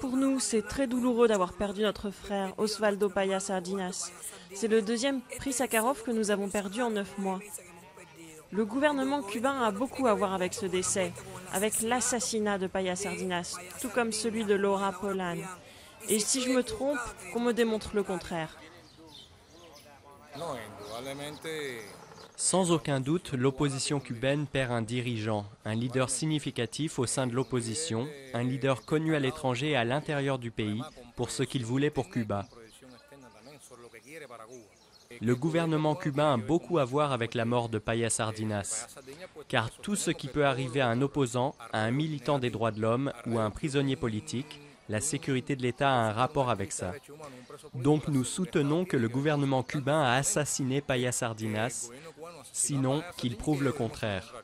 Pour nous, c'est très douloureux d'avoir perdu notre frère, Osvaldo Paya Sardinas. C'est le deuxième prix Sakharov que nous avons perdu en neuf mois. Le gouvernement cubain a beaucoup à voir avec ce décès, avec l'assassinat de Paya Sardinas, tout comme celui de Laura Polan. Et si je me trompe, qu'on me démontre le contraire. Sans aucun doute, l'opposition cubaine perd un dirigeant, un leader significatif au sein de l'opposition, un leader connu à l'étranger et à l'intérieur du pays pour ce qu'il voulait pour Cuba. Le gouvernement cubain a beaucoup à voir avec la mort de Paya Sardinas, car tout ce qui peut arriver à un opposant, à un militant des droits de l'homme ou à un prisonnier politique, la sécurité de l'État a un rapport avec ça. Donc nous soutenons que le gouvernement cubain a assassiné Paya Sardinas, sinon qu'il prouve le contraire.